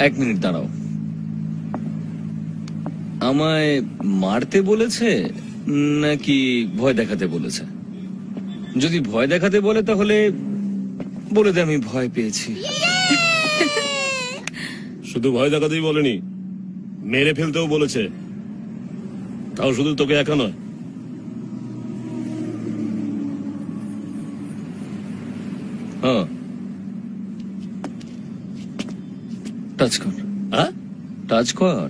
এক মিনিট দাঁড়াও। আমায় মারতে বলেছে নাকি ভয় দেখাতে বলেছে? যদি ভয় দেখাতে বলে তাহলে বলে দে আমি ভয় পেয়েছি। শুধু ভয় দেখাতেই বলেনি মেরে ফেলতেও বলেছে। তাও শুধু তোকে একা নয়। হ্যাঁ। টাচ কর হ্যাঁ টাচ কর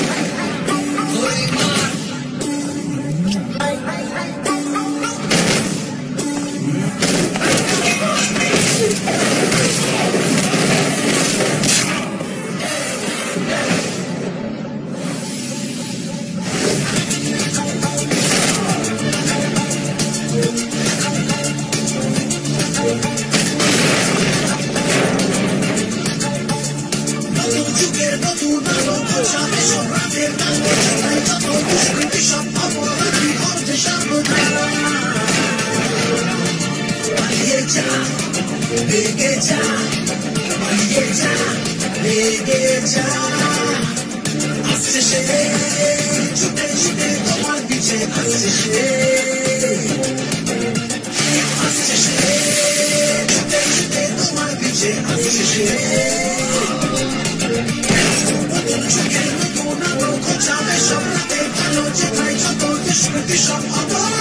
সরে যা সব রাতে ভালো যে তাই যত দুষ্কৃতি সব অপরাধ